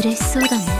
嬉しそうだね。